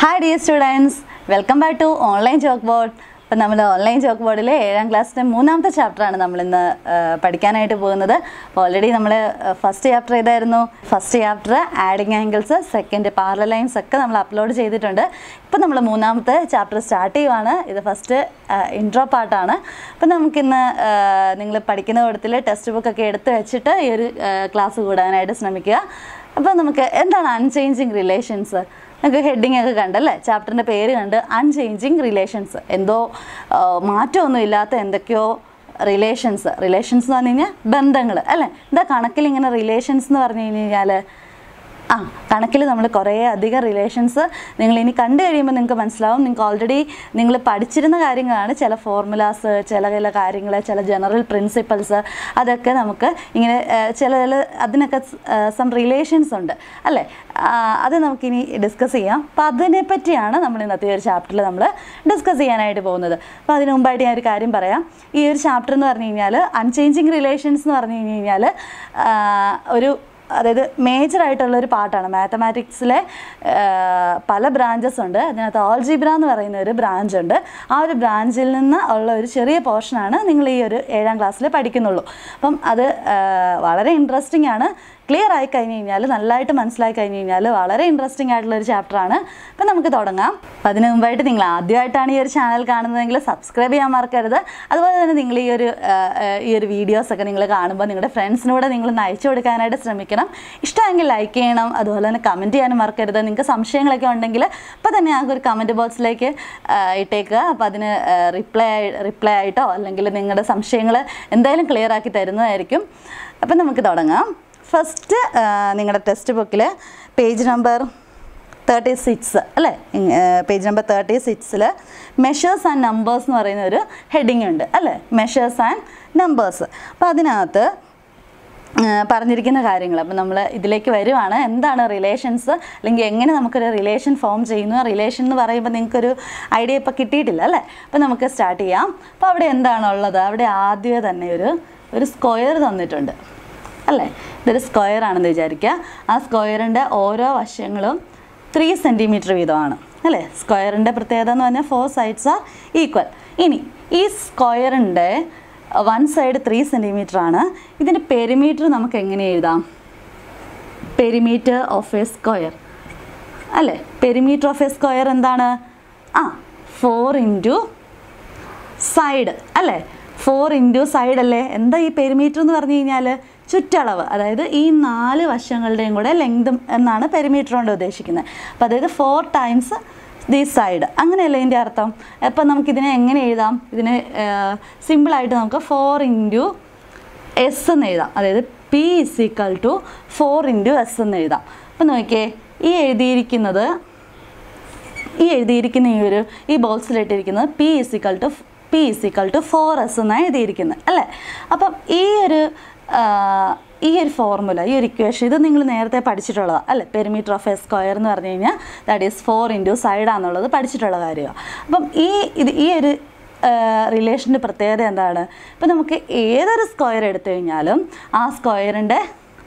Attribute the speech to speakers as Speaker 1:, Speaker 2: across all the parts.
Speaker 1: Hi dear students welcome back to online chalk board അപ്പം നമ്മൾ online chalk ബോർഡിലെ ഏഴാം ക്ലാസ്സിലെ മൂന്നാമത്തെ ചാപ്റ്ററാണ് നമ്മളിന്ന് പഠിക്കാനായിട്ട് പോകുന്നത്. ഓൾറെഡി നമ്മൾ ഫസ്റ്റ് ചാപ്റ്റർ ഏതായിരുന്നു? First chapter adding angles second parallel lines ഒക്കെ നമ്മൾ അപ്ലോഡ് ചെയ്തിട്ടുണ്ട്. ഇപ്പം നമ്മൾ മൂന്നാമത്തെ ചാപ്റ്റർ സ്റ്റാർട്ട് ചെയ്യുവാണ്. ഇത് ഫസ്റ്റ് ഇൻട്രോ പാർട്ടാണ് അപ്പം നമുക്കിന്ന് നിങ്ങൾ പഠിക്കുന്ന കൂട്ടത്തിൽ ടെക്സ്റ്റ് ബുക്കൊക്കെ എടുത്ത് വെച്ചിട്ട് ഈ ഒരു ക്ലാസ് കൂടാനായിട്ട് ശ്രമിക്കുക. അപ്പോൾ നമുക്ക് എന്താണ് അൺചേഞ്ചിങ് റിലേഷൻസ് നമുക്ക് ഹെഡിങ് ഒക്കെ കണ്ടല്ലേ ചാപ്റ്ററിന്റെ പേര് കണ്ട് അൺചേഞ്ചിങ് റിലേഷൻസ് എന്തോ മാറ്റമൊന്നും ഇല്ലാത്ത എന്തൊക്കെയോ റിലേഷൻസ് റിലേഷൻസ് എന്ന് പറഞ്ഞു കഴിഞ്ഞാൽ ബന്ധങ്ങൾ അല്ലേ? എന്താ കണക്കിൽ ഇങ്ങനെ റിലേഷൻസ് എന്ന് പറഞ്ഞു കഴിഞ്ഞാൽ ആ കണക്കിൽ നമ്മൾ കുറേ അധികം റിലേഷൻസ് നിങ്ങൾ ഇനി കണ്ടു കഴിയുമ്പോൾ നിങ്ങൾക്ക് മനസ്സിലാവും. നിങ്ങൾക്ക് ഓൾറെഡി നിങ്ങൾ പഠിച്ചിരുന്ന കാര്യങ്ങളാണ് ചില ഫോർമുലാസ് ചില ചില കാര്യങ്ങൾ ചില ജനറൽ പ്രിൻസിപ്പൾസ് അതൊക്കെ നമുക്ക് ഇങ്ങനെ ചില ചില അതിനൊക്കെ സം റിലേഷൻസ് ഉണ്ട്. അല്ലേ? അത് നമുക്കിനി ഡിസ്കസ് ചെയ്യാം. അപ്പം അതിനെപ്പറ്റിയാണ് നമ്മൾ ഇന്നത്തെ ഒരു ചാപ്റ്ററിൽ നമ്മൾ ഡിസ്കസ് ചെയ്യാനായിട്ട് പോകുന്നത്. അപ്പോൾ അതിന് മുമ്പായിട്ട് ഞാൻ ഒരു കാര്യം പറയാം. ഈ ഒരു ചാപ്റ്റർ എന്ന് പറഞ്ഞു കഴിഞ്ഞാൽ അൺചേഞ്ചിങ് റിലേഷൻസ് എന്ന് പറഞ്ഞു കഴിഞ്ഞ് കഴിഞ്ഞാൽ ഒരു അതായത് മേജർ ആയിട്ടുള്ള ഒരു പാർട്ടാണ് മാത്തമാറ്റിക്സിലെ പല ബ്രാഞ്ചസ് ഉണ്ട്. അതിനകത്ത് ഓൾജിബ്ര എന്ന് പറയുന്ന ഒരു ബ്രാഞ്ച് ഉണ്ട്. ആ ഒരു ബ്രാഞ്ചിൽ നിന്ന് ഉള്ള ഒരു ചെറിയ പോർഷനാണ് നിങ്ങൾ ഈ ഒരു ഏഴാം ക്ലാസ്സിൽ പഠിക്കുന്നുള്ളൂ. അപ്പം അത് വളരെ ഇൻട്രസ്റ്റിംഗ് ആണ്. ക്ലിയർ ആയി കഴിഞ്ഞ് കഴിഞ്ഞാൽ നല്ലതായിട്ട് മനസ്സിലായി കഴിഞ്ഞ് കഴിഞ്ഞാൽ വളരെ ഇൻട്രസ്റ്റിംഗ് ആയിട്ടുള്ള ഒരു ചാപ്റ്ററാണ് അപ്പം നമുക്ക് തുടങ്ങാം. അപ്പം അതിന് മുമ്പായിട്ട് നിങ്ങൾ ആദ്യമായിട്ടാണ് ഈ ഒരു ചാനൽ കാണുന്നതെങ്കിൽ സബ്സ്ക്രൈബ് ചെയ്യാൻ മറക്കരുത്. അതുപോലെ തന്നെ നിങ്ങൾ ഈ ഒരു ഈ ഒരു വീഡിയോസൊക്കെ നിങ്ങൾ കാണുമ്പോൾ നിങ്ങളുടെ ഫ്രണ്ട്സിനൂടെ നിങ്ങൾ അയച്ചു കൊടുക്കാനായിട്ട് ശ്രമിക്കണം. ഇഷ്ടമെങ്കിൽ ലൈക്ക് ചെയ്യണം. അതുപോലെ തന്നെ കമന്റ് ചെയ്യാനും മറക്കരുത്. നിങ്ങൾക്ക് സംശയങ്ങളൊക്കെ ഉണ്ടെങ്കിൽ അപ്പോൾ തന്നെ ആ ഒരു കമന്റ് ബോക്സിലേക്ക് ഇട്ടേക്കുക. അപ്പോൾ അതിന് റിപ്ലൈ റിപ്ലൈ ആയിട്ടോ അല്ലെങ്കിൽ നിങ്ങളുടെ സംശയങ്ങൾ എന്തായാലും ക്ലിയർ ആക്കി തരുന്നതായിരിക്കും. അപ്പം നമുക്ക് തുടങ്ങാം. ഫസ്റ്റ് നിങ്ങളുടെ ടെക്സ്റ്റ് ബുക്കിൽ പേജ് നമ്പർ തേർട്ടി സിക്സ് അല്ലേ? പേജ് നമ്പർ തേർട്ടി സിക്സിൽ മെഷേഴ്സ് ആൻഡ് നമ്പേഴ്സ് എന്ന് പറയുന്ന ഒരു ഹെഡിങ് ഉണ്ട് അല്ലേ? മെഷേഴ്സ് ആൻഡ് നമ്പേഴ്സ് അപ്പോൾ അതിനകത്ത് പറഞ്ഞിരിക്കുന്ന കാര്യങ്ങൾ അപ്പം നമ്മൾ ഇതിലേക്ക് വരുവാണ്. എന്താണ് റിലേഷൻസ് അല്ലെങ്കിൽ എങ്ങനെ നമുക്കൊരു റിലേഷൻ ഫോം ചെയ്യുന്നു? റിലേഷൻ എന്ന് പറയുമ്പോൾ നിങ്ങൾക്കൊരു ഐഡിയ ഇപ്പോൾ കിട്ടിയിട്ടില്ല അല്ലേ? അപ്പം നമുക്ക് സ്റ്റാർട്ട് ചെയ്യാം. അപ്പോൾ അവിടെ എന്താണുള്ളത്? അവിടെ ആദ്യമേ തന്നെ ഒരു ഒരു സ്ക്വയർ തന്നിട്ടുണ്ട്. അല്ലേ? ഇതൊരു സ്ക്വയർ ആണെന്ന് വിചാരിക്കുക. ആ സ്ക്വയറിന്റെ ഓരോ വശങ്ങളും ത്രീ സെന്റിമീറ്റർ വീതമാണ്. അല്ലേ? സ്ക്വയറിന്റെ പ്രത്യേകത എന്ന് പറഞ്ഞാൽ ഫോർ സൈഡ്സ് ആർ ഈക്വൽ ഇനി ഈ സ്ക്വയറിന്റെ വൺ സൈഡ് ത്രീ സെന്റിമീറ്റർ ആണ്. ഇതിന്റെ പെരിമീറ്റർ നമുക്ക് എങ്ങനെ എഴുതാം? പെരിമീറ്റർ ഓഫ് എ സ്ക്വയർ അല്ലേ? പെരിമീറ്റർ ഓഫ് എ സ്ക്വയർ എന്താണ്? ആ ഫോർ ഇന്റു സൈഡ് അല്ലേ? ഫോർ ഇന്റു സൈഡ് അല്ലേ? എന്താ ഈ പെരിമീറ്റർ എന്ന് പറഞ്ഞു കഴിഞ്ഞാൽ ചുറ്റളവ് അതായത് ഈ നാല് വശങ്ങളുടെയും കൂടെ ലെങ്ത് എന്നാണ് പെരിമീറ്റർ കൊണ്ട് ഉദ്ദേശിക്കുന്നത്. അപ്പോൾ അതായത് ഫോർ ടൈംസ് ദി സൈഡ് അങ്ങനെയല്ലേ ഇതിന്റെ അർത്ഥം? അപ്പം നമുക്കിതിനെ എങ്ങനെ എഴുതാം? ഇതിനെ സിമ്പിളായിട്ട് നമുക്ക് ഫോർ ഇന്റു എസ് എന്ന് എഴുതാം. അതായത് P is equal to four into S എന്ന് എഴുതാം. അപ്പം നോക്കിയേ ഈ എഴുതിയിരിക്കുന്നത് ഈ എഴുതിയിരിക്കുന്ന ഈ ഒരു ഈ ബോക്സിലിട്ടിരിക്കുന്നത് P is equal to P is equal to four S എന്നാണ് എഴുതിയിരിക്കുന്നത്. അല്ലേ? അപ്പം ഈ ഒരു ഈ ഒരു ഫോർമുല ഈ ഒരു ഇക്വേഷൻ ഇത് നിങ്ങൾ നേരത്തെ പഠിച്ചിട്ടുള്ളതാണ് അല്ലേ? പെരിമീറ്റർ ഓഫ് എ സ്ക്വയർ എന്ന് പറഞ്ഞു കഴിഞ്ഞാൽ ദാറ്റ് ഈസ് ഫോർ ഇന്റു സൈഡാന്നുള്ളത് പഠിച്ചിട്ടുള്ള കാര്യമാണ് അപ്പം ഈ ഇത് ഈ ഒരു റിലേഷന്റെ പ്രത്യേകത എന്താണ്? ഇപ്പം നമുക്ക് ഏതൊരു സ്ക്വയർ എടുത്തു കഴിഞ്ഞാലും ആ സ്ക്വയറിന്റെ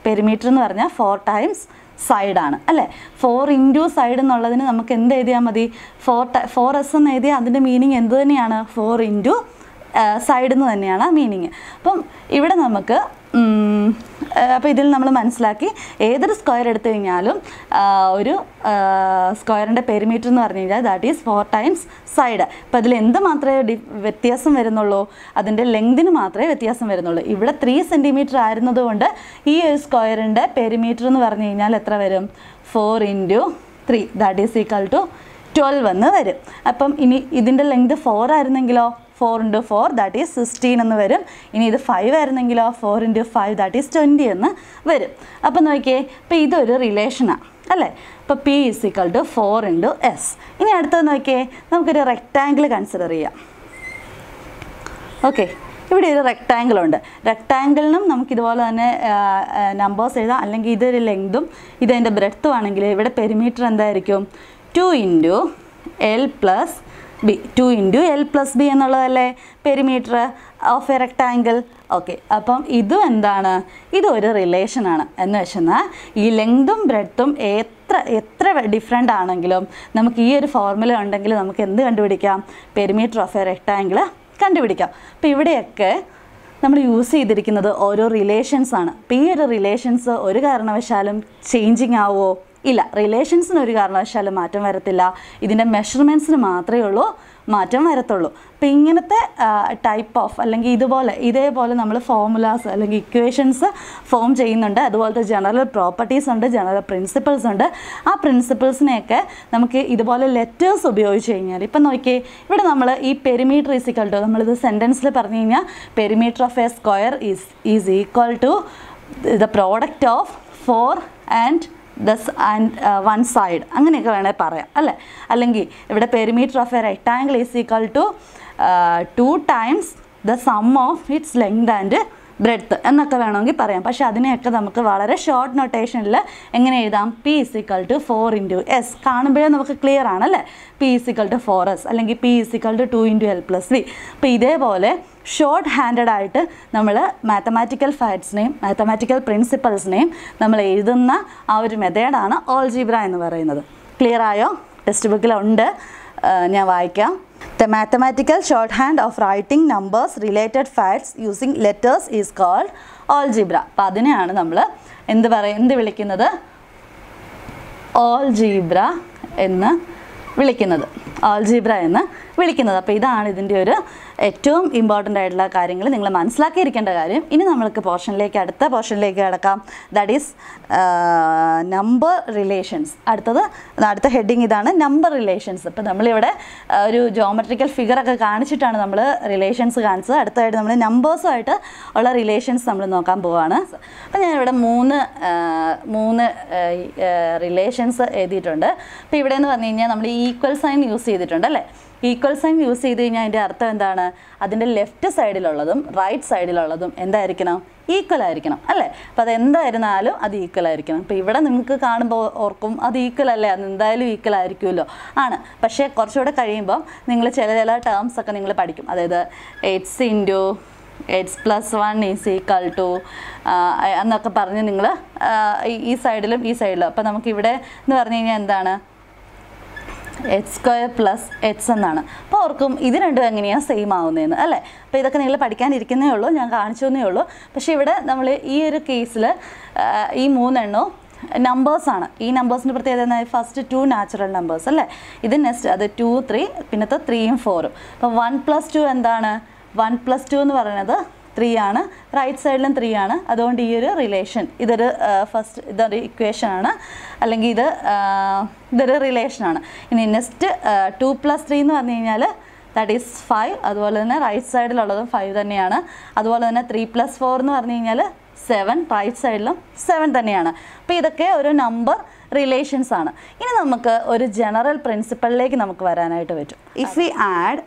Speaker 1: പെരിമീറ്റർ എന്ന് പറഞ്ഞാൽ ഫോർ ടൈംസ് സൈഡാണ് അല്ലേ? ഫോർ ഇന്റു സൈഡ് എന്നുള്ളതിന് നമുക്ക് എന്ത് എഴുതിയാൽ മതി? ഫോർ ഫോർ എസ് എന്ന് എഴുതിയാൽ അതിന്റെ മീനിങ് എന്ത് തന്നെയാണ്? ഫോർ ഇന്റു സൈഡ് എന്ന് തന്നെയാണ് മീനിങ് അപ്പം ഇവിടെ നമുക്ക് അപ്പോൾ ഇതിൽ നമ്മൾ മനസ്സിലാക്കി ഏതൊരു സ്ക്വയർ എടുത്തു കഴിഞ്ഞാലും ഒരു സ്ക്വയറിന്റെ പെരിമീറ്റർ എന്ന് പറഞ്ഞു കഴിഞ്ഞാൽ that is four times side അപ്പോൾ അതിൽ എന്ത് മാത്രമേ ഡി വ്യത്യാസം വരുന്നുള്ളൂ? അതിന്റെ ലെങ്തിന് മാത്രമേ വ്യത്യാസം വരുന്നുള്ളൂ. ഇവിടെ ത്രീ സെന്റിമീറ്റർ ആയിരുന്നതുകൊണ്ട് ഈ ഒരു സ്ക്വയറിന്റെ പെരിമീറ്റർ എന്ന് പറഞ്ഞു കഴിഞ്ഞാൽ എത്ര വരും? Four into three that is equal to twelve എന്ന് വരും. അപ്പം ഇനി ഇതിന്റെ length four ആയിരുന്നെങ്കിലോ? Four into four that is sixteen എന്ന് വരും. ഇനി ഇത് five ആയിരുന്നെങ്കിലോ four into five that is twenty എന്ന് വരും. അപ്പം നോക്കിയേ ഇപ്പം ഇതൊരു റിലേഷനാണ് അല്ലേ? ഇപ്പോൾ P is equal to four into S ഇനി അടുത്തത് നോക്കിയേ നമുക്കൊരു റെക്റ്റാങ്കിൾ കൺസിഡർ ചെയ്യാം. ഓക്കെ ഇവിടെ ഒരു റെക്റ്റാങ്കിൾ ഉണ്ട്. റെക്റ്റാങ്കിളിനും നമുക്ക് ഇതുപോലെ തന്നെ നമ്പേഴ്സ് എഴുതാം. അല്ലെങ്കിൽ ഇതൊരു ലെങ്തും ഇതതിന്റെ ബ്രെഡ്ത്തും ആണെങ്കിൽ ഇവിടെ പെരിമീറ്റർ എന്തായിരിക്കും? Two into L plus B two into L plus B എന്നുള്ളതല്ലേ? Perimeter of a rectangle okay അപ്പം ഇതും എന്താണ്? ഇതൊരു റിലേഷനാണ് എന്ന് വെച്ചെന്നാൽ ഈ ലെങ്തും ബ്രെഡ്ത്തും എത്ര എത്ര ഡിഫറെന്റ് ആണെങ്കിലും നമുക്ക് ഈ ഒരു ഫോർമുല ഉണ്ടെങ്കിൽ നമുക്ക് എന്ത് കണ്ടുപിടിക്കാം? പെരിമീറ്റർ ഓഫ് എ റെക്ടാങ്കിൾ കണ്ടുപിടിക്കാം. അപ്പോൾ ഇവിടെയൊക്കെ നമ്മൾ യൂസ് ചെയ്തിരിക്കുന്നത് ഓരോ റിലേഷൻസാണ് അപ്പോൾ ഈ ഒരു റിലേഷൻസ് ഒരു കാരണവശാലും ചേഞ്ചിങ് ആവുമോ ഇല്ല റിലേഷൻസിന് ഒരു കാരണവശാലും മാറ്റം വരത്തില്ല. ഇതിന്റെ മെഷർമെന്റ്സിന് മാത്രമേ ഉള്ളൂ മാറ്റം വരത്തുള്ളൂ. അപ്പം ഇങ്ങനത്തെ ടൈപ്പ് ഓഫ് അല്ലെങ്കിൽ ഇതുപോലെ ഇതേപോലെ നമ്മൾ ഫോമുലാസ് അല്ലെങ്കിൽ ഇക്വേഷൻസ് ഫോം ചെയ്യുന്നുണ്ട്. അതുപോലത്തെ ജനറൽ പ്രോപ്പർട്ടീസ് ഉണ്ട് ജനറൽ പ്രിൻസിപ്പിൾസ് ഉണ്ട്. ആ പ്രിൻസിപ്പിൾസിനെയൊക്കെ നമുക്ക് ഇതുപോലെ ലെറ്റേഴ്സ് ഉപയോഗിച്ച് കഴിഞ്ഞാൽ ഇപ്പം നോക്കിയേ ഇവിടെ നമ്മൾ ഈ പെരിമീറ്റർ ഈസ് ഈസിക്കൽ ടു നമ്മളിത് സെന്റൻസിൽ പറഞ്ഞു കഴിഞ്ഞാൽ perimeter of a square is is equal to the product of four and thus and one side അങ്ങനെയൊക്കെ വേണേൽ പറയാം അല്ലേ? അല്ലെങ്കിൽ ഇവിടെ perimeter of a rectangle is equal to two times the sum of its length and breadth എന്നൊക്കെ വേണമെങ്കിൽ പറയാം. പക്ഷേ അതിനെയൊക്കെ നമുക്ക് വളരെ ഷോർട്ട് നൊട്ടേഷനിൽ എങ്ങനെ എഴുതാം? P is equal to four into S കാണുമ്പോഴേ നമുക്ക് ക്ലിയർ ആണല്ലേ P is equal to four S അല്ലെങ്കിൽ P is equal to two into L plus V അപ്പോൾ ഇതേപോലെ ഷോർട്ട് ഹാൻഡഡ് ആയിട്ട് നമ്മൾ മാത്തമാറ്റിക്കൽ ഫാക്ട്സിനെയും മാത്തമാറ്റിക്കൽ പ്രിൻസിപ്പൾസിനെയും നമ്മൾ എഴുതുന്ന ആ ഒരു മെത്തേഡാണ് ഓൾജീബ്ര എന്ന് പറയുന്നത്. ക്ലിയർ ആയോ? ടെക്സ്റ്റ് ബുക്കിലുണ്ട് ഞാൻ വായിക്കാം. The mathematical short hand of writing numbers related facts using letters is called algebra അപ്പം അതിനെയാണ് നമ്മൾ എന്ത് പറയും എന്ത് വിളിക്കുന്നത്? ഓൾജീബ്ര എന്ന് വിളിക്കുന്നത്. ആൾജീബ്ര എന്ന് വിളിക്കുന്നത്. അപ്പോൾ ഇതാണ് ഇതിന്റെ ഒരു ഏറ്റവും ഇമ്പോർട്ടന്റ് ആയിട്ടുള്ള കാര്യങ്ങൾ നിങ്ങൾ മനസ്സിലാക്കിയിരിക്കേണ്ട കാര്യം. ഇനി നമ്മൾക്ക് പോർഷനിലേക്ക് അടുത്ത പോർഷനിലേക്ക് കിടക്കാം. ദാറ്റ് ഈസ് നമ്പർ റിലേഷൻസ് അടുത്തത് അടുത്ത ഹെഡിങ് ഇതാണ് നമ്പർ റിലേഷൻസ് ഇപ്പോൾ നമ്മളിവിടെ ഒരു ജോമെട്രിക്കൽ ഫിഗറൊക്കെ കാണിച്ചിട്ടാണ് നമ്മൾ റിലേഷൻസ് കാണിച്ചത്. അടുത്തതായിട്ട് നമ്മൾ നമ്പേഴ്സുമായിട്ട് ഉള്ള റിലേഷൻസ് നമ്മൾ നോക്കാൻ പോവുകയാണ് അപ്പോൾ ഞാനിവിടെ മൂന്ന് മൂന്ന് റിലേഷൻസ് എഴുതിയിട്ടുണ്ട്. അപ്പോൾ ഇവിടെ എന്ന് പറഞ്ഞു കഴിഞ്ഞാൽ നമ്മൾ ഈക്വൽ സൈൻ യൂസ് ചെയ്തിട്ടുണ്ട് അല്ലേ? ഈക്വൽ സൈൻ യൂസ് ചെയ്ത് കഴിഞ്ഞാൽ അതിന്റെ അർത്ഥം എന്താണ്? അതിന്റെ ലെഫ്റ്റ് സൈഡിലുള്ളതും റൈറ്റ് സൈഡിലുള്ളതും എന്തായിരിക്കണം? ഈക്വൽ ആയിരിക്കണം അല്ലേ? അപ്പോൾ അതെന്തായിരുന്നാലും അത് ഈക്വൽ ആയിരിക്കണം. അപ്പം ഇവിടെ നിങ്ങൾക്ക് കാണുമ്പോൾ ഓർക്കും അത് ഈക്വൽ അല്ലേ? അത് എന്തായാലും ഈക്വൽ ആയിരിക്കുമല്ലോ. ആണ്. പക്ഷേ കുറച്ചുകൂടെ കഴിയുമ്പോൾ നിങ്ങൾ ചില ചില ടേംസ് ഒക്കെ നിങ്ങൾ പഠിക്കും. അതായത് X into X plus one is equal to എന്നൊക്കെ പറഞ്ഞ് നിങ്ങൾ ഈ സൈഡിലും ഈ സൈഡിലും അപ്പോൾ നമുക്കിവിടെ എന്ന് പറഞ്ഞു കഴിഞ്ഞാൽ എന്താണ്? എച്ച് സ്ക്വയർ പ്ലസ് എച്ച് എന്നാണ്. അപ്പോൾ ഓർക്കും ഇത് രണ്ടും എങ്ങനെയാണ് സെയിം ആവുന്നതെന്ന് അല്ലേ? അപ്പോൾ ഇതൊക്കെ നിങ്ങൾ പഠിക്കാനിരിക്കുന്നേ ഉള്ളൂ ഞാൻ കാണിച്ചു തന്നേ ഉള്ളൂ. പക്ഷേ ഇവിടെ നമ്മൾ ഈ ഒരു കേസിൽ ഈ മൂന്നെണ്ണവും നമ്പേഴ്സാണ് ഈ നമ്പേഴ്സിന്റെ പ്രത്യേകത എന്നാൽ ഫസ്റ്റ് ടു നാച്ചുറൽ നമ്പേഴ്സ് അല്ലേ? ഇത് നെക്സ്റ്റ് അത് ടു ത്രീ പിന്നത്തെ ത്രീയും ഫോറും അപ്പോൾ വൺ പ്ലസ് ടു എന്താണ്? വൺ പ്ലസ് ടു എന്ന് പറയുന്നത് ത്രീ ആണ്. റൈറ്റ് സൈഡിലും ത്രീ ആണ്. അതുകൊണ്ട് ഈ ഒരു റിലേഷൻ ഇതൊരു ഫസ്റ്റ് ഇതൊരു ഇക്വേഷൻ ആണ്. അല്ലെങ്കിൽ ഇത് ഇതൊരു റിലേഷനാണ് ഇനി നെക്സ്റ്റ് ടു പ്ലസ് ത്രീ എന്ന് പറഞ്ഞു കഴിഞ്ഞാൽ ദാറ്റ് ഈസ് ഫൈവ് അതുപോലെ തന്നെ റൈറ്റ് സൈഡിലുള്ളതും ഫൈവ് തന്നെയാണ്. അതുപോലെ തന്നെ ത്രീ പ്ലസ് ഫോർ എന്ന് പറഞ്ഞു കഴിഞ്ഞാൽ സെവൻ റൈറ്റ് സൈഡിലും സെവൻ തന്നെയാണ്. അപ്പോൾ ഇതൊക്കെ ഒരു നമ്പർ റിലേഷൻസ് ആണ്. ഇനി നമുക്ക് ഒരു ജനറൽ പ്രിൻസിപ്പളിലേക്ക് നമുക്ക് വരാനായിട്ട് പറ്റും. If we add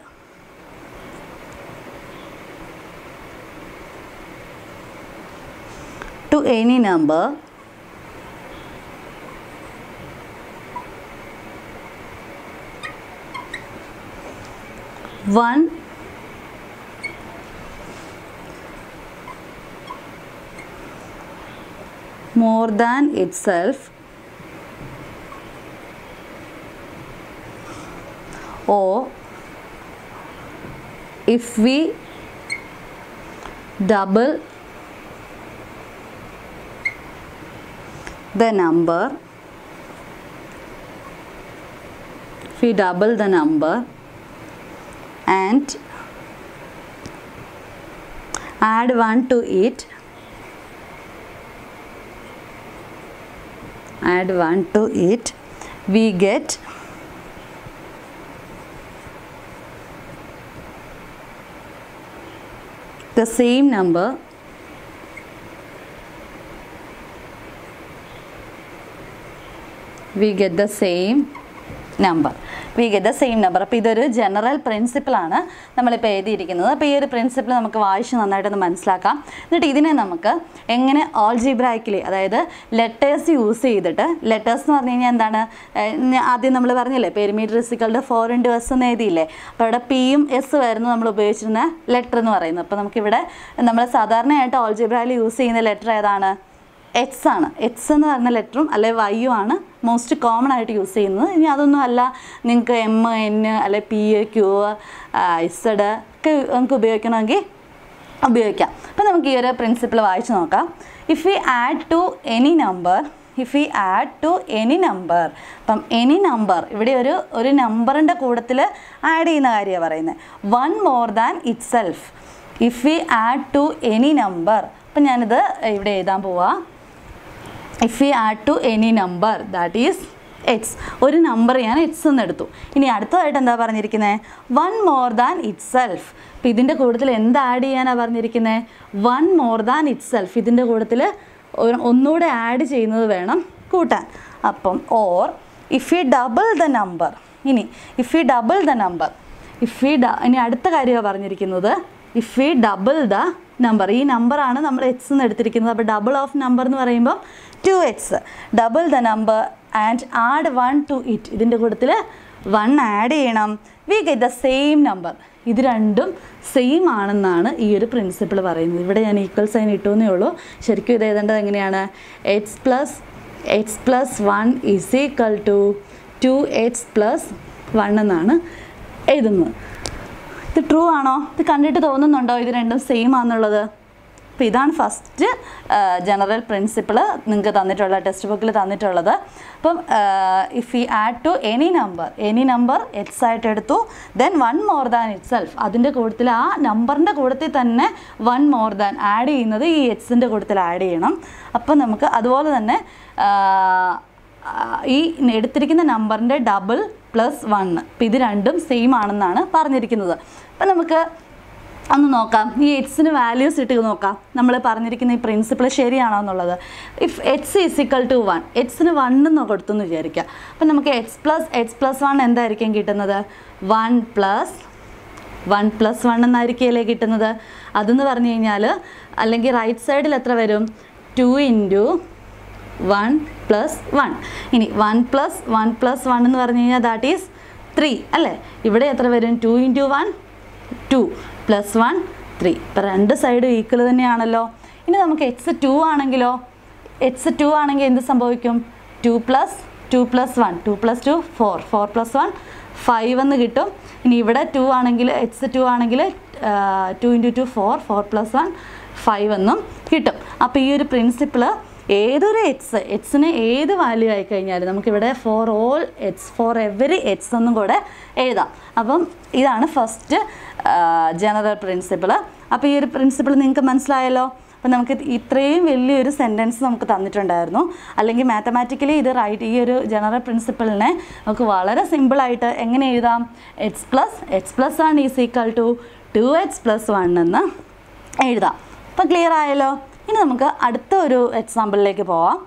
Speaker 1: to any number. One. More than itself. Or if we double the number. If we double the number and add 1 to it add 1 to it we get the same number we get the same number we get the same number അപ്പോൾ ഇതൊരു general പ്രിൻസിപ്പിളാണ് നമ്മളിപ്പോൾ എഴുതിയിരിക്കുന്നത്. അപ്പോൾ ഈ ഒരു principle നമുക്ക് വായിച്ച് നന്നായിട്ടൊന്ന് മനസ്സിലാക്കാം. എന്നിട്ട് ഇതിനെ നമുക്ക് എങ്ങനെ ഓൾജിബ്രായിക്കലി അതായത് ലെറ്റേഴ്സ് യൂസ് ചെയ്തിട്ട് ലെറ്റേഴ്സ് എന്ന് പറഞ്ഞു കഴിഞ്ഞാൽ എന്താണ്? ആദ്യം നമ്മൾ പറഞ്ഞില്ലേ പെരിമീറ്റർ ഇസിക്കളുടെ ഫോർ ഇന്റു എസ് എന്ന് എഴുതിയില്ലേ? അപ്പോൾ ഇവിടെ പിയും എസ് വരുന്നു നമ്മൾ ഉപയോഗിച്ചിരുന്ന ലെറ്റർ എന്ന് പറയുന്നത്. അപ്പോൾ നമുക്കിവിടെ നമ്മൾ സാധാരണയായിട്ട് ഓൾജിബ്രായിൽ യൂസ് ചെയ്യുന്ന ലെറ്റർ ഏതാണ്? എക്സ് ആണ്. എക്സ് എന്ന് പറയുന്ന ലെറ്ററും അല്ലെ വൈയും ആണ് മോസ്റ്റ് കോമൺ ആയിട്ട് യൂസ് ചെയ്യുന്നത്. ഇനി അതൊന്നും അല്ല. നിങ്ങൾക്ക് എം എൻ അല്ലെ പി എ ക്യൂ ഇസഡ് ഒക്കെ നമുക്ക് ഉപയോഗിക്കണമെങ്കിൽ ഉപയോഗിക്കാം. അപ്പം നമുക്ക് ഈ ഒരു പ്രിൻസിപ്പിൾ വായിച്ച് നോക്കാം. If we add to any number if we add to any number അപ്പം എനി നമ്പർ ഇവിടെ ഒരു ഒരു നമ്പറിന്റെ കൂട്ടത്തിൽ ആഡ് ചെയ്യുന്ന കാര്യമാണ് പറയുന്നത്. One more than itself if we add to any number അപ്പം ഞാനിത് ഇവിടെ എഴുതാൻ പോവാം. If you add to any number that is X ഒരു നമ്പർ ഞാൻ എക്സ് എന്ന് എടുത്തു. ഇനി അടുത്തതായിട്ട് എന്താ പറഞ്ഞിരിക്കുന്നത് one more than itself അപ്പം ഇതിന്റെ കൂട്ടത്തിൽ എന്ത് ആഡ് ചെയ്യാനാണ് പറഞ്ഞിരിക്കുന്നത് one more than itself ഇതിന്റെ കൂട്ടത്തിൽ ഒന്നുകൂടെ ആഡ് ചെയ്യുന്നത് വേണം കൂട്ടാൻ. അപ്പം or if you double the number ഇനി if you double the number if you ഇനി അടുത്ത കാര്യമാണ് പറഞ്ഞിരിക്കുന്നത്. If you double the number ഈ നമ്പറാണ് നമ്മൾ എക്സ് എന്ന് എടുത്തിരിക്കുന്നത്. അപ്പോൾ ഡബിൾ ഓഫ് നമ്പർ എന്ന് പറയുമ്പം two X double the number and add one to it ഇതിന്റെ കൂട്ടത്തിൽ വൺ ആഡ് ചെയ്യണം. We get the same number ഇത് രണ്ടും സെയിം ആണെന്നാണ് ഈ ഒരു പ്രിൻസിപ്പിൾ പറയുന്നത്. ഇവിടെ ഞാൻ ഈക്വൽ സൈൻ ഇട്ടുവെന്നേ ഉള്ളൂ. ശരിക്കും ഇത് എഴുതേണ്ടത് എങ്ങനെയാണ്? X plus X plus one is equal to two X plus one എന്നാണ് എഴുതുന്നത്. ഇത് ട്രൂ ആണോ? ഇത് കണ്ടിട്ട് തോന്നുന്നുണ്ടോ ഇത് രണ്ടും സെയിം ആണെന്നുള്ളത് അപ്പോൾ ഇതാണ് ഫസ്റ്റ് ജനറൽ പ്രിൻസിപ്പിൾ നിങ്ങൾക്ക് തന്നിട്ടുള്ള ടെക്സ്റ്റ് ബുക്കിൽ തന്നിട്ടുള്ളത്. അപ്പം if you add to any number any number X ആയിട്ട് എടുത്തു then one more than itself അതിന്റെ കൂട്ടത്തിൽ ആ നമ്പറിന്റെ കൂട്ടത്തിൽ തന്നെ വൺ മോർ ദാൻ ആഡ് ചെയ്യുന്നത് ഈ എക്സിന്റെ കൂട്ടത്തിൽ ആഡ് ചെയ്യണം. അപ്പം നമുക്ക് അതുപോലെ തന്നെ ഈ എടുത്തിരിക്കുന്ന നമ്പറിന്റെ ഡബിൾ പ്ലസ് വണ്ണ് അപ്പം ഇത് രണ്ടും സെയിം ആണെന്നാണ് പറഞ്ഞിരിക്കുന്നത്. അപ്പം നമുക്ക് ഒന്ന് നോക്കാം. ഈ എച്ച്സിന് വാല്യൂസ് ഇട്ട് നോക്കാം. നമ്മൾ പറഞ്ഞിരിക്കുന്ന ഈ പ്രിൻസിപ്പിൾ ശരിയാണോ എന്നുള്ളത്. If X is equal to one എച്ച്സിന് one എന്ന് കൊടുത്തു എന്ന് വിചാരിക്കുക. അപ്പം നമുക്ക് H plus H plus one എന്തായിരിക്കും കിട്ടുന്നത്? One plus one plus one എന്നായിരിക്കുമല്ലേ കിട്ടുന്നത്? അതെന്ന് പറഞ്ഞു കഴിഞ്ഞാൽ അല്ലെങ്കിൽ റൈറ്റ് സൈഡിൽ എത്ര വരും? Two into one plus one ഇനി one plus one plus one എന്ന് പറഞ്ഞു കഴിഞ്ഞാൽ ദാറ്റ് ഈസ് ത്രീ അല്ലേ? ഇവിടെ എത്ര വരും? Two into one two plus one three ഇപ്പം രണ്ട് സൈഡും ഈക്വൽ തന്നെയാണല്ലോ. ഇനി നമുക്ക് എക്സ് ടു ആണെങ്കിലോ? എക്സ് ടു ആണെങ്കിൽ എന്ത് സംഭവിക്കും? Two plus two plus one two plus two four four plus one five എന്ന് കിട്ടും. ഇനി ഇവിടെ ടു ആണെങ്കിൽ എക്സ് ടു ആണെങ്കിൽ two into two four four plus one five എന്നും കിട്ടും. അപ്പോൾ ഈ ഒരു പ്രിൻസിപ്പിൾ ഏതൊരു എക്സ് എക്സിന് ഏത് വാല്യൂ ആയി കഴിഞ്ഞാലും നമുക്കിവിടെ for all X for every X എന്നും കൂടെ എഴുതാം. അപ്പം ഇതാണ് ഫസ്റ്റ് ജനറൽ പ്രിൻസിപ്പിൾ അപ്പോൾ ഈ ഒരു പ്രിൻസിപ്പിൾ നിങ്ങൾക്ക് മനസ്സിലായല്ലോ? അപ്പം നമുക്ക് ഇത്രയും വലിയൊരു സെന്റൻസ് നമുക്ക് തന്നിട്ടുണ്ടായിരുന്നു. അല്ലെങ്കിൽ മാത്തമാറ്റിക്കലി ഇത് റൈറ്റ് ഈ ഒരു ജനറൽ പ്രിൻസിപ്പിളിനെ നമുക്ക് വളരെ സിമ്പിളായിട്ട് എങ്ങനെ എഴുതാം? X plus X plus one is equal to two X plus one എന്ന് എഴുതാം. അപ്പം ക്ലിയർ ആയല്ലോ? ഇനി നമുക്ക് അടുത്ത ഒരു എക്സാമ്പിളിലേക്ക് പോവാം.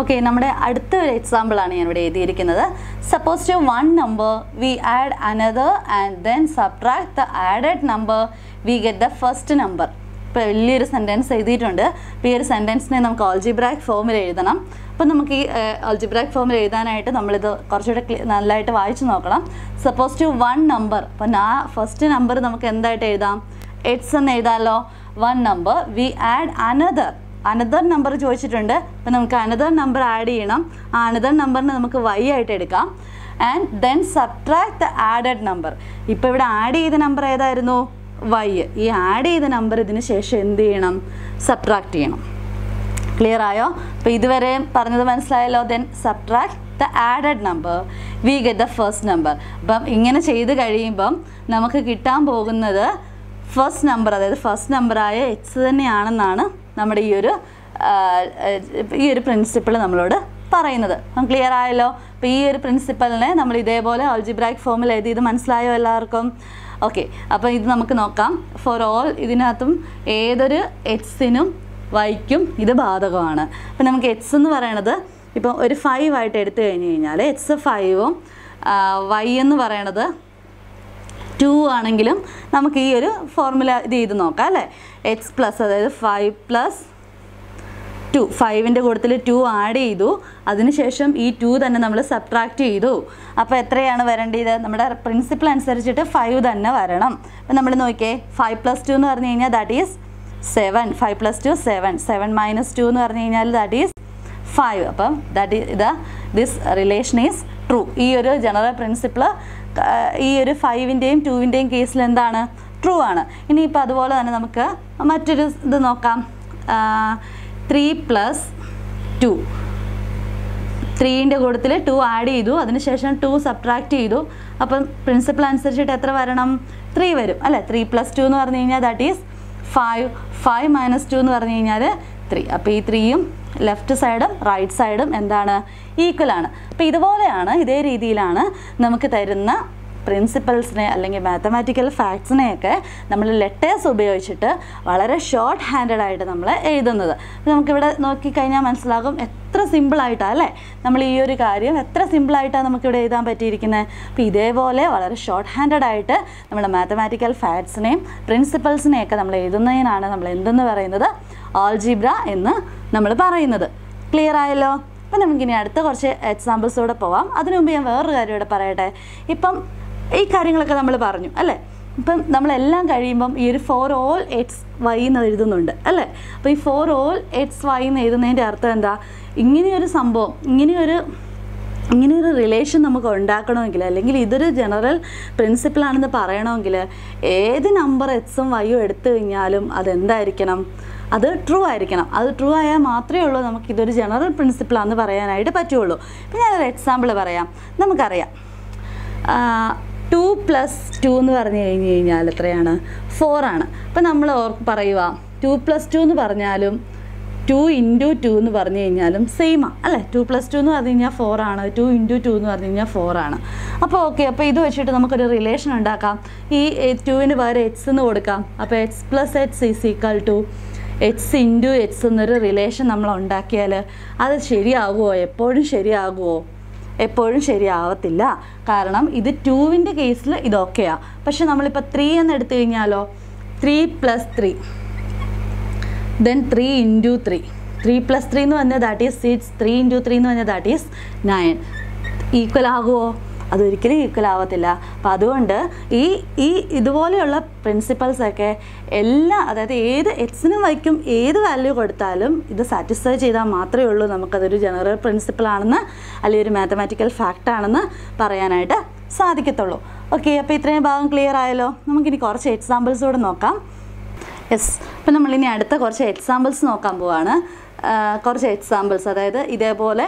Speaker 1: ഓക്കെ നമ്മുടെ അടുത്ത ഒരു എക്സാമ്പിളാണ് ഇവിടെ എഴുതിയിരിക്കുന്നത്. Suppose to one number we add another and then subtract the added number we get the first number ഇപ്പോൾ വലിയൊരു സെന്റൻസ് എഴുതിയിട്ടുണ്ട്. അപ്പോൾ ഈ ഒരു സെന്റൻസിനെ നമുക്ക് ഓൾജിബ്രാക് ഫോമിൽ എഴുതണം. അപ്പോൾ നമുക്ക് ഈ ഓൾജിബ്രാക് ഫോമിൽ എഴുതാനായിട്ട് നമ്മളിത് കുറച്ചുകൂടെ നല്ലതായിട്ട് വായിച്ചു നോക്കണം. സപ്പോസ് ടു വൺ നമ്പർ അപ്പം ആ ഫസ്റ്റ് നമ്പർ നമുക്ക് എന്തായിട്ട് എഴുതാം? എക്സ് എന്ന് എഴുതാമല്ലോ one number we add another another number ചോദിച്ചിട്ടുണ്ട്. അപ്പോൾ നമുക്ക് അനദർ നമ്പർ ആഡ് ചെയ്യണം. ആ അനദർ നമ്പറിന് നമുക്ക് വൈ ആയിട്ട് എടുക്കാം. And then subtract the added number ഇപ്പോൾ ഇവിടെ ആഡ് ചെയ്ത നമ്പർ ഏതായിരുന്നു? വൈ ഈ ആഡ് ചെയ്ത നമ്പർ ഇതിന് ശേഷം എന്ത് ചെയ്യണം? സബ്ട്രാക്ട് ചെയ്യണം. ക്ലിയർ ആയോ? അപ്പോൾ ഇതുവരെ പറഞ്ഞത് മനസ്സിലായല്ലോ? Then subtract the added number we get the first number അപ്പം ഇങ്ങനെ ചെയ്ത് കഴിയുമ്പം നമുക്ക് കിട്ടാൻ പോകുന്നത് ഫസ്റ്റ് നമ്പർ അതായത് ഫസ്റ്റ് നമ്പറായ എക്സ് തന്നെയാണെന്നാണ് നമ്മുടെ ഈ ഒരു ഈ ഒരു പ്രിൻസിപ്പിൾ നമ്മളോട് പറയുന്നത്. ക്ലിയർ ആയല്ലോ? അപ്പോൾ ഈ ഒരു പ്രിൻസിപ്പലിനെ നമ്മൾ ഇതേപോലെ അൾജിബ്രാക് ഫോമിൽ എഴുതി ഇത് മനസ്സിലായോ എല്ലാവർക്കും? ഓക്കെ അപ്പോൾ ഇത് നമുക്ക് നോക്കാം. ഫോർ ഓൾ ഇതിനകത്തും ഏതൊരു എക്സിനും വൈക്കും ഇത് ബാധകമാണ്. അപ്പം നമുക്ക് എക്സ് എന്ന് പറയണത് ഇപ്പോൾ ഒരു ഫൈവ് ആയിട്ട് എടുത്തു കഴിഞ്ഞ് കഴിഞ്ഞാൽ എക്സ് ഫൈവും വൈ എന്ന് പറയണത് ടു ആണെങ്കിലും നമുക്ക് ഈ ഒരു ഫോർമുല ഇത് ചെയ്ത് നോക്കാം അല്ലേ? എക്സ് പ്ലസ് അതായത് ഫൈവ് പ്ലസ് ടു ഫൈവിന്റെ കൂട്ടത്തിൽ ടു ആഡ് ചെയ്തു. അതിനുശേഷം ഈ ടു തന്നെ നമ്മൾ സബ്ട്രാക്റ്റ് ചെയ്തു. അപ്പോൾ എത്രയാണ് വരേണ്ടത്? നമ്മുടെ പ്രിൻസിപ്പിൾ അനുസരിച്ചിട്ട് ഫൈവ് തന്നെ വരണം. അപ്പം നമ്മൾ നോക്കിയേ ഫൈവ് പ്ലസ് ടു എന്ന് പറഞ്ഞു കഴിഞ്ഞാൽ that is seven five plus two seven seven minus two എന്ന് പറഞ്ഞു കഴിഞ്ഞാൽ ദാറ്റ് ഈസ് ഫൈവ് അപ്പം ദാറ്റ് ഈസ് ഇത് ദിസ് റിലേഷൻ ഈസ് ട്രൂ ഈ ഒരു ജനറൽ പ്രിൻസിപ്പിൾ ഈ ഒരു ഫൈവിന്റെയും ടുവിന്റെയും കേസിൽ എന്താണ്? ട്രൂ ആണ്. ഇനിയിപ്പോൾ അതുപോലെ തന്നെ നമുക്ക് മറ്റൊരു ഇത് നോക്കാം. ത്രീ പ്ലസ് ടു ത്രീന്റെ കൂട്ടത്തിൽ ടു ആഡ് ചെയ്തു. അതിനുശേഷം ടു സബ്ട്രാക്ട് ചെയ്തു. അപ്പം പ്രിൻസിപ്പൾ അനുസരിച്ചിട്ട് എത്ര വരണം? ത്രീ വരും. അല്ലേ? ത്രീ പ്ലസ് ടു എന്ന് പറഞ്ഞു കഴിഞ്ഞാൽ that is five five minus two എന്ന് പറഞ്ഞു കഴിഞ്ഞാൽ ത്രീ അപ്പോൾ ഈ ത്രീയും ലെഫ്റ്റ് സൈഡും റൈറ്റ് സൈഡും എന്താണ് ഈക്വൽ ആണ്. അപ്പോൾ ഇതുപോലെയാണ് ഇതേ രീതിയിലാണ് നമുക്ക് തരുന്ന പ്രിൻസിപ്പൾസിനെ അല്ലെങ്കിൽ മാത്തമാറ്റിക്കൽ ഫാക്ട്സിനെയൊക്കെ നമ്മൾ ലെറ്റേഴ്സ് ഉപയോഗിച്ചിട്ട് വളരെ ഷോർട്ട് ഹാൻഡഡ് ആയിട്ട് നമ്മൾ എഴുതുന്നത്. നമുക്കിവിടെ നോക്കിക്കഴിഞ്ഞാൽ മനസ്സിലാകും എത്ര സിമ്പിളായിട്ടാണ് അല്ലേ? നമ്മൾ ഈ ഒരു കാര്യം എത്ര സിമ്പിളായിട്ടാണ് നമുക്കിവിടെ എഴുതാൻ പറ്റിയിരിക്കുന്നത് അപ്പോൾ ഇതേപോലെ വളരെ ഷോർട്ട് ഹാൻഡഡ് ആയിട്ട് നമ്മുടെ മാത്തമാറ്റിക്കൽ ഫാക്ട്സിനെയും പ്രിൻസിപ്പൾസിനെയൊക്കെ നമ്മൾ എഴുതുന്നതിനാണ് നമ്മൾ എന്തെന്ന് പറയുന്നത്? ആൾജിബ്ര എന്ന് നമ്മൾ പറയുന്നത്. ക്ലിയർ ആയല്ലോ? അപ്പം നമുക്കിനി അടുത്ത കുറച്ച് എക്സാമ്പിൾസോടെ പോവാം. അതിനു മുമ്പ് ഞാൻ വേറൊരു കാര്യം ഇവിടെ പറയട്ടെ? ഇപ്പം ഈ കാര്യങ്ങളൊക്കെ നമ്മൾ പറഞ്ഞു അല്ലേ? ഇപ്പം നമ്മളെല്ലാം കഴിയുമ്പം ഈ ഒരു ഫോർ ഓൾ എക്സ് വൈ എന്ന് എഴുതുന്നുണ്ട് അല്ലേ? അപ്പോൾ ഈ ഫോർ ഓൾ എക്സ് വൈ എന്ന് എഴുതുന്നതിന്റെ അർത്ഥം എന്താ? ഇങ്ങനെയൊരു സംഭവം ഇങ്ങനെയൊരു ഇങ്ങനെയൊരു റിലേഷൻ നമുക്ക് ഉണ്ടാക്കണമെങ്കിൽ അല്ലെങ്കിൽ ഇതൊരു ജനറൽ പ്രിൻസിപ്പിളാണെന്ന് പറയണമെങ്കിൽ ഏത് നമ്പർ എക്സും വൈയും എടുത്തു കഴിഞ്ഞാലും അതെന്തായിരിക്കണം? അത് ട്രൂ ആയിരിക്കണം. അത് ട്രൂ ആയാൽ മാത്രമേ ഉള്ളൂ നമുക്ക് ഇതൊരു ജനറൽ പ്രിൻസിപ്പിളാണെന്ന് പറയാനായിട്ട് പറ്റുള്ളൂ ഇപ്പം ഞാനൊരു എക്സാമ്പിൾ പറയാം. നമുക്കറിയാം. ടു പ്ലസ് ടു എന്ന് പറഞ്ഞു കഴിഞ്ഞ് കഴിഞ്ഞാൽ എത്രയാണ്? ഫോറാണ് അപ്പം നമ്മൾ ഓർ പറയുക ടു പ്ലസ് ടു എന്ന് പറഞ്ഞാലും ടു ഇന്റു ടു എന്ന് പറഞ്ഞു കഴിഞ്ഞാലും സെയിമാണ് അല്ലേ? ടു പ്ലസ് ടു എന്ന് പറഞ്ഞു കഴിഞ്ഞാൽ ഫോറാണ് ടു ഇന്റു ടു എന്ന് പറഞ്ഞു കഴിഞ്ഞാൽ ഫോറാണ് അപ്പോൾ ഓക്കെ അപ്പോൾ ഇത് വെച്ചിട്ട് നമുക്കൊരു റിലേഷൻ ഉണ്ടാക്കാം. ഈ ടുവിന് പകരം എക്സ് എന്ന് കൊടുക്കാം. അപ്പോൾ X plus X is equal to X into X എന്നൊരു റിലേഷൻ നമ്മൾ ഉണ്ടാക്കിയാൽ അത് ശരിയാകുമോ എപ്പോഴും ശരിയാകുമോ എപ്പോഴും ശരിയാവത്തില്ല. കാരണം ഇത് ടൂവിന്റെ കേസിൽ ഇതൊക്കെയാണ് പക്ഷെ നമ്മളിപ്പോൾ ത്രീ എന്ന് എടുത്തു കഴിഞ്ഞാലോ? Three plus three then three into three three plus three എന്ന് പറഞ്ഞാൽ that is six three into three എന്ന് പറഞ്ഞാൽ ദാറ്റ് ഈസ് നയൻ ഈക്വൽ ആകുമോ അതൊരിക്കലും ഈക്വൽ ആവത്തില്ല. അപ്പം അതുകൊണ്ട് ഈ ഈ ഇതുപോലെയുള്ള പ്രിൻസിപ്പൾസൊക്കെ എല്ലാ അതായത് ഏത് എക്സിനും വൈക്കും ഏത് വാല്യൂ കൊടുത്താലും ഇത് സാറ്റിസ്ഫൈ ചെയ്താൽ മാത്രമേ ഉള്ളൂ നമുക്കതൊരു ജനറൽ പ്രിൻസിപ്പിൾ ആണെന്ന് അല്ലെങ്കിൽ ഒരു മാത്തമാറ്റിക്കൽ ഫാക്റ്റാണെന്ന് പറയാനായിട്ട് സാധിക്കത്തുള്ളൂ. ഓക്കെ അപ്പോൾ ഇത്രയും ഭാഗം ക്ലിയർ ആയല്ലോ. നമുക്കിനി കുറച്ച് എക്സാമ്പിൾസ് കൂടെ നോക്കാം. യെസ് അപ്പം നമ്മളിനി അടുത്ത കുറച്ച് എക്സാമ്പിൾസ് നോക്കാൻ പോവാണ്. കുറച്ച് എക്സാമ്പിൾസ് അതായത് ഇതേപോലെ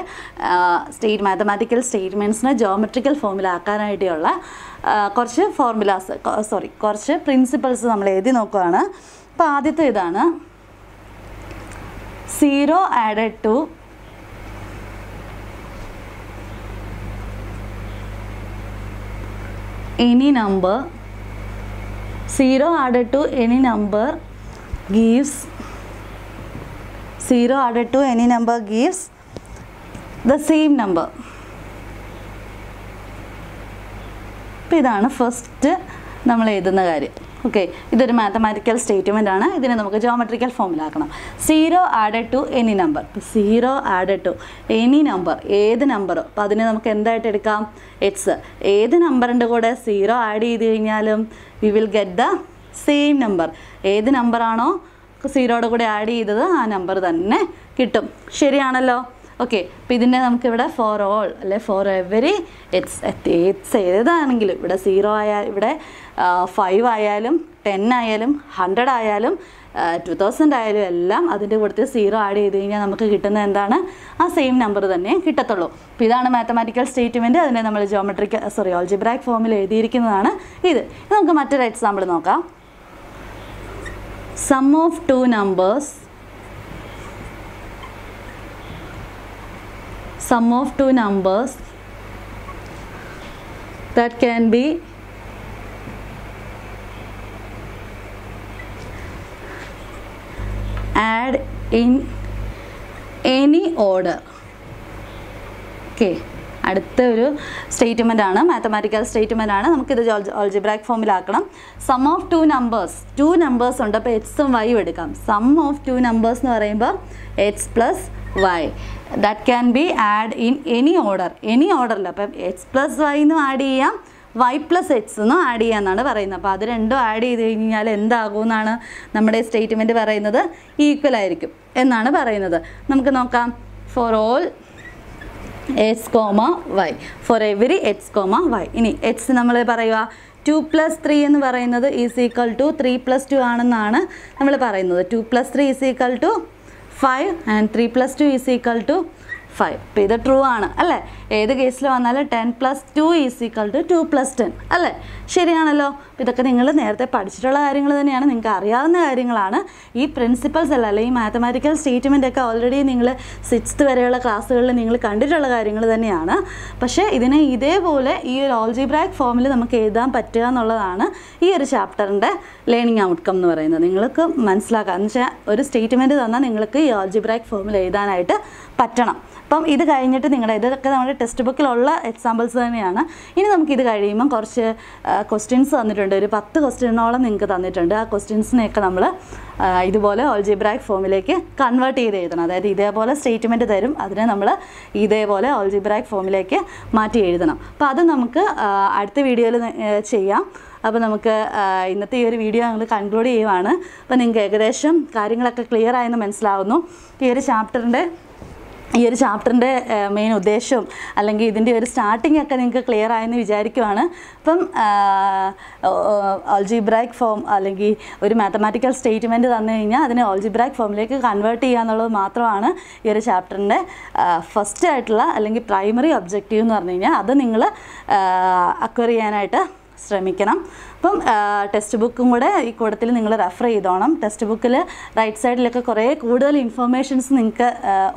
Speaker 1: സ്റ്റേറ്റ് മാത്തമാറ്റിക്കൽ സ്റ്റേറ്റ്മെന്റ്സിനെ ജോമെട്രിക്കൽ ഫോമിലാക്കാനായിട്ടുള്ള കുറച്ച് ഫോർമുലാസ് സോറി കുറച്ച് പ്രിൻസിപ്പിൾസ് നമ്മൾ എഴുതി നോക്കുകയാണ് അപ്പോൾ ആദ്യത്തെ ഇതാണ്. Zero added to any number. 0 added to any number gives 0 added to any number gives the same number അപ്പോൾ ഇതാണ് ഫസ്റ്റ് നമ്മൾ എഴുതുന്ന കാര്യം. ഓക്കെ ഇതൊരു മാത്തമാറ്റിക്കൽ സ്റ്റേറ്റ്മെന്റ് ആണ്. ഇതിനെ നമുക്ക് geometrical ഫോമിലാക്കണം zero added to any number ഇപ്പോൾ zero added to any number ഏത് നമ്പറോ അപ്പോൾ അതിനെ നമുക്ക് എന്തായിട്ട് എടുക്കാം? എക്സ് ഏത് നമ്പറിന്റെ കൂടെ? സീറോ ആഡ് ചെയ്ത് കഴിഞ്ഞാലും we will get the same number ഏത് നമ്പറാണോ സീറോയുടെ കൂടെ ആഡ് ചെയ്തത് ആ നമ്പർ തന്നെ കിട്ടും. ശരിയാണല്ലോ? ഓക്കെ അപ്പോൾ ഇതിന്റെ നമുക്കിവിടെ ഫോർ ഓൾ അല്ലെ ഫോർ എവരി എറ്റ്സ് എറ്റ്സ് ഏതാണെങ്കിലും ഇവിടെ സീറോ ആയാൽ ഇവിടെ ഫൈവ് ആയാലും ടെൻ ആയാലും ഹൺഡ്രഡ് ആയാലും ടു തൗസൻഡ് ആയാലും എല്ലാം അതിന്റെ കൂട്ടത്തിൽ സീറോ ആഡ് ചെയ്ത് കഴിഞ്ഞാൽ നമുക്ക് കിട്ടുന്ന എന്താണ്? ആ സെയിം നമ്പർ തന്നെ കിട്ടത്തുള്ളൂ. അപ്പോൾ ഇതാണ് മാത്തമാറ്റിക്കൽ സ്റ്റേറ്റ്മെന്റ് അതിനെ നമ്മൾ ജോമെട്രിക്കൽ സോറി ഓൾജിബ്രാക് ഫോമിൽ എഴുതിയിരിക്കുന്നതാണ് ഇത്. നമുക്ക് മറ്റൊരു എക്സാമ്പിൾ നോക്കാം. sum of two numbers. Sum of two numbers. That can be add in any order. Okay. അടുത്ത ഒരു സ്റ്റേറ്റ്മെന്റ് ആണ് മാത്തമാറ്റിക്കൽ സ്റ്റേറ്റ്മെന്റ് ആണ്. നമുക്കിത് algebraic ഫോമിലാക്കണം sum of two numbers two numbers ഉണ്ട് അപ്പോൾ എക്സും വൈയും എടുക്കാം. സം ഓഫ് ടു നമ്പേഴ്സ് എന്ന് പറയുമ്പോൾ X plus Y that can be add in any order any ഓർഡറിൽ അപ്പം എക്സ് പ്ലസ് വൈ എന്നും ആഡ് ചെയ്യാം. വൈ പ്ലസ് എക്സ് എന്നും ആഡ് ചെയ്യാമെന്നാണ് പറയുന്നത്. അപ്പോൾ അത് രണ്ടും ആഡ് ചെയ്ത് കഴിഞ്ഞാൽ എന്താകുമെന്നാണ് നമ്മുടെ സ്റ്റേറ്റ്മെന്റ് പറയുന്നത്. ഈക്വൽ ആയിരിക്കും എന്നാണ് പറയുന്നത്. നമുക്ക് നോക്കാം. For all X comma Y for every X comma Y ഇനി എക്സ് നമ്മൾ പറയുക ടു പ്ലസ് ത്രീ എന്ന് പറയുന്നത് is equal to three plus two ആണെന്നാണ് നമ്മൾ പറയുന്നത്. Two plus three is equal to five and three plus two is equal to five അപ്പോൾ ഇത് ട്രൂ ആണ് അല്ലേ? ഏത് കേസിൽ വന്നാലും ten plus two is equal to two plus ten അല്ലേ? ശരിയാണല്ലോ. ഇതൊക്കെ നിങ്ങൾ നേരത്തെ പഠിച്ചിട്ടുള്ള കാര്യങ്ങൾ തന്നെയാണ്. നിങ്ങൾക്ക് അറിയാവുന്ന കാര്യങ്ങളാണ്. ഈ പ്രിൻസിപ്പൾസ് അല്ല അല്ലെങ്കിൽ ഈ മാത്തമാറ്റിക്കൽ സ്റ്റേറ്റ്മെന്റ് ഒക്കെ ഓൾറെഡി നിങ്ങൾ സിക്സ്ത് വരെയുള്ള ക്ലാസ്സുകളിൽ നിങ്ങൾ കണ്ടിട്ടുള്ള കാര്യങ്ങൾ തന്നെയാണ്. പക്ഷേ ഇതിനെ ഇതേപോലെ ഈ ഒരു ഓൾജിബ്രാക് ഫോമിൽ നമുക്ക് എഴുതാൻ പറ്റുക എന്നുള്ളതാണ് ഈ ഒരു ചാപ്റ്ററിന്റെ ലേണിംഗ് ഔട്ട്കം എന്ന് പറയുന്നത്. നിങ്ങൾക്ക് മനസ്സിലാക്കാം. എന്ന് വെച്ചാൽ ഒരു സ്റ്റേറ്റ്മെന്റ് തന്നാൽ നിങ്ങൾക്ക് ഈ ഓൾജിബ്രാക് ഫോമിൽ എഴുതാനായിട്ട് പറ്റണം. അപ്പം ഇത് കഴിഞ്ഞിട്ട് നിങ്ങളുടെ ഇതൊക്കെ നമ്മുടെ ടെക്സ്റ്റ് ബുക്കിലുള്ള എക്സാമ്പിൾസ് തന്നെയാണ്. ഇനി നമുക്കിത് കഴിയുമ്പം കുറച്ച് ക്വസ്റ്റ്യൻസ് തന്നിട്ടുണ്ട്. ഒരു പത്ത് ക്വസ്റ്റ്യനോളം നിങ്ങൾക്ക് തന്നിട്ടുണ്ട്. ആ ക്വസ്റ്റ്യൻസിനെയൊക്കെ നമ്മൾ ഇതുപോലെ ഓൾജിബ്രാക് ഫോമിലേക്ക് കൺവേർട്ട് ചെയ്ത് എഴുതണം. അതായത് ഇതേപോലെ സ്റ്റേറ്റ്മെന്റ് തരും. അതിനെ നമ്മൾ ഇതേപോലെ ഓൾജിബ്രാക് ഫോമിലേക്ക് മാറ്റി എഴുതണം. അപ്പോൾ അത് നമുക്ക് അടുത്ത വീഡിയോയിൽ ചെയ്യാം. അപ്പോൾ നമുക്ക് ഇന്നത്തെ ഈ ഒരു വീഡിയോ ഞങ്ങൾ കൺക്ലൂഡ് ചെയ്യുവാണ്. അപ്പോൾ നിങ്ങൾക്ക് ഏകദേശം കാര്യങ്ങളൊക്കെ ക്ലിയർ ആയെന്ന് മനസ്സിലാവുന്നു. ഈ ഒരു ചാപ്റ്ററിന്റെ ഈ ഒരു ചാപ്റ്ററിന്റെ മെയിൻ ഉദ്ദേശവും അല്ലെങ്കിൽ ഇതിന്റെ ഒരു സ്റ്റാർട്ടിംഗ് ഒക്കെ നിങ്ങൾക്ക് ക്ലിയർ ആയെന്ന് വിചാരിക്കുവാണ്. അപ്പം ഓൾജിബ്രാക് ഫോം അല്ലെങ്കിൽ ഒരു മാത്തമാറ്റിക്കൽ സ്റ്റേറ്റ്മെന്റ് തന്നു കഴിഞ്ഞാൽ അതിനെ ഓൾജിബ്രാക് ഫോമിലേക്ക് കൺവേർട്ട് ചെയ്യുക എന്നുള്ളത് മാത്രമാണ് ഈ ഒരു ചാപ്റ്ററിന്റെ ഫസ്റ്റ് ആയിട്ടുള്ള അല്ലെങ്കിൽ പ്രൈമറി ഒബ്ജക്റ്റീവ് എന്ന് പറഞ്ഞു കഴിഞ്ഞാൽ അത് നിങ്ങൾ അക്വയർ ചെയ്യാനായിട്ട് ശ്രമിക്കണം. അപ്പം ടെക്സ്റ്റ് ബുക്കും കൂടെ ഈ കൂട്ടത്തിൽ നിങ്ങൾ റെഫർ ചെയ്തോണം. ടെക്സ്റ്റ് ബുക്കിൽ റൈറ്റ് സൈഡിലൊക്കെ കുറേ കൂടുതൽ ഇൻഫർമേഷൻസ് നിങ്ങൾക്ക്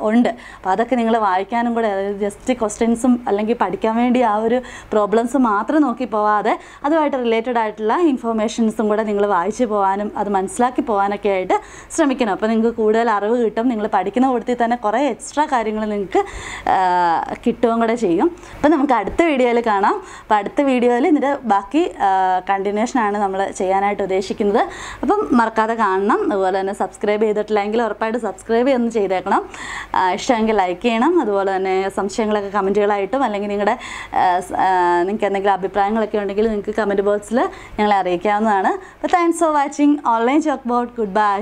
Speaker 1: ഉണ്ട്. അപ്പോൾ അതൊക്കെ നിങ്ങൾ വായിക്കാനും കൂടെ അതായത് ജസ്റ്റ് ക്വസ്റ്റ്യൻസും അല്ലെങ്കിൽ പഠിക്കാൻ വേണ്ടി ആ ഒരു പ്രോബ്ലംസ് മാത്രം നോക്കി പോവാതെ അതുമായിട്ട് റിലേറ്റഡ് ആയിട്ടുള്ള ഇൻഫർമേഷൻസും കൂടെ നിങ്ങൾ വായിച്ചു പോകാനും അത് മനസ്സിലാക്കി പോകാനൊക്കെ ആയിട്ട് ശ്രമിക്കണം. അപ്പോൾ നിങ്ങൾക്ക് കൂടുതൽ അറിവ് കിട്ടും. നിങ്ങൾ പഠിക്കുന്ന കൂടുതൽ തന്നെ കുറേ എക്സ്ട്രാ കാര്യങ്ങൾ നിങ്ങൾക്ക് കിട്ടുകയും കൂടെ ചെയ്യും. അപ്പോൾ നമുക്ക് അടുത്ത വീഡിയോയിൽ കാണാം. അപ്പോൾ അടുത്ത വീഡിയോയിൽ ഇതിന്റെ ബാക്കി കണ്ടിന്യൂഷനാണ് നമ്മൾ ചെയ്യാനായിട്ട് ഉദ്ദേശിക്കുന്നത്. അപ്പം മറക്കാതെ കാണണം. അതുപോലെ തന്നെ സബ്സ്ക്രൈബ് ചെയ്തിട്ടില്ലെങ്കിൽ ഉറപ്പായിട്ട് സബ്സ്ക്രൈബ് ഒന്ന് ചെയ്തേക്കണം. ഇഷ്ടമെങ്കിൽ ലൈക്ക് ചെയ്യണം. അതുപോലെ തന്നെ സംശയങ്ങളൊക്കെ കമന്റുകളായിട്ടും അല്ലെങ്കിൽ നിങ്ങളുടെ നിങ്ങൾക്ക് എന്തെങ്കിലും അഭിപ്രായങ്ങളൊക്കെ ഉണ്ടെങ്കിൽ നിങ്ങൾക്ക് കമന്റ് ബോക്സിൽ ഞങ്ങളെ അറിയിക്കാവുന്നതാണ്. അപ്പോൾ thanks for watching online chalk board good bye